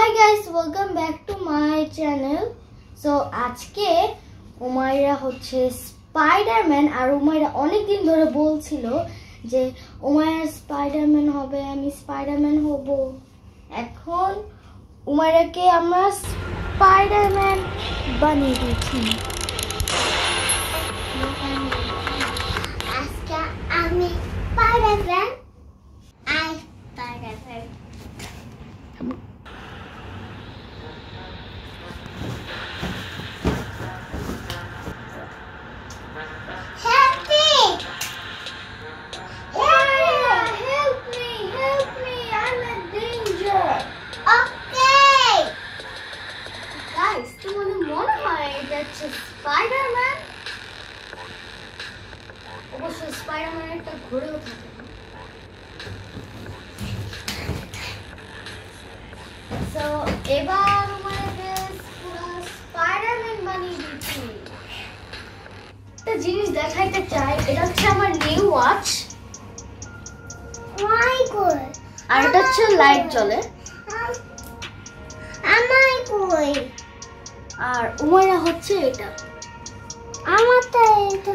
Hi guys welcome back to my channel so আজকে উমাইরা হচ্ছে Spiderman আর উমাইরা অনেক দিন ধরে বলছিল যে উমাইরা স্পাইডারম্যান হবে, আমি স্পাইডারম্যান হব। এখন উমাইরাকে আমরা স্পাইডারম্যান বানিয়ে দিয়েছি। আজকে আমি স্পাইডারম্যান একটা ঘোরেও থাকে এবার আমাদের পুরো স্পাইডারম্যান বানিয়ে দিচ্ছি। একটা জিনিস দেখাইতে চাই এটা হচ্ছে আমার নিউ ওয়াচ আর এটা হচ্ছে লাইট জ্বলে আমার কই আর উমারা হচ্ছে এটা। আমার তো এটা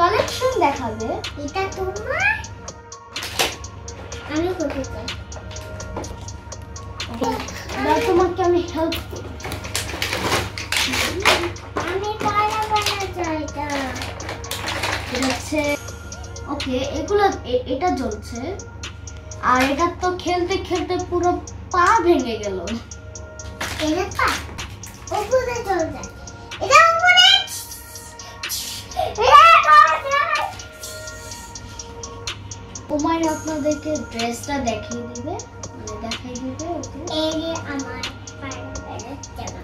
কালেকশন দেখাবে এটা তোমার? আমি করতে চাই। এবার তোমাকে আমি হেল্প করি। আমি পারা বানা চাই এটা হচ্ছে ওকে এগুলো এটা জ্বলছে। আর এটা তো খেলতে খেলতে পুরো পা ভেঙে গেল। এটা পা এটা উপরে এটা উমায় আপনাদেরকে ড্রেসটা দেখিয়ে দিবে। মানে দেখাই দিবে ওকে। আমার পারা বানা জামা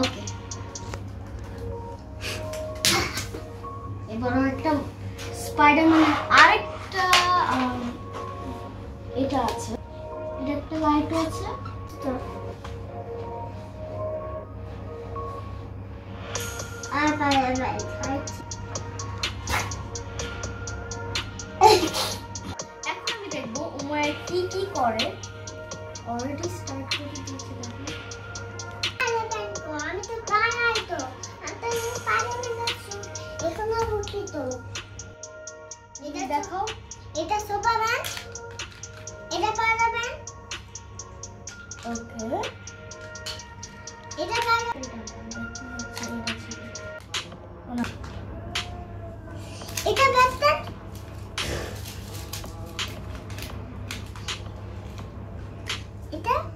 ওকে। আরেকটা এটা আছে। এটা একটা লাইট আছে, তো পারা পারি এটা দেখো এটা সুপারম্যান এটা পারবেন ওকে এটা পারবেন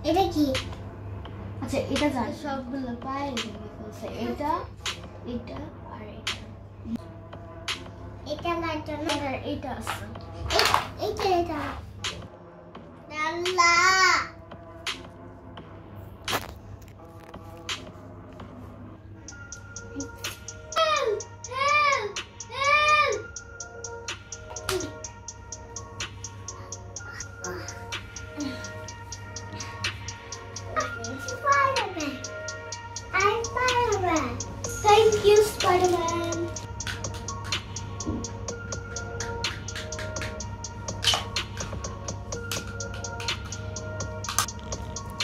এটা কি? আচ্ছা এটা জানি। সবগুলো পায়ে ভেঙে এটা এটা আর এটা। এটা লাইটার আর এটা আছে। এটা এটা। লালা Spider-Man.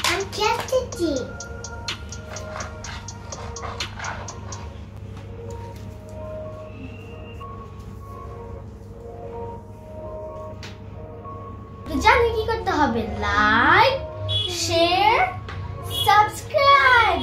I'm just a G. তো জানি কি করতে হবে লাইক শেয়ার সাবস্ক্রাইব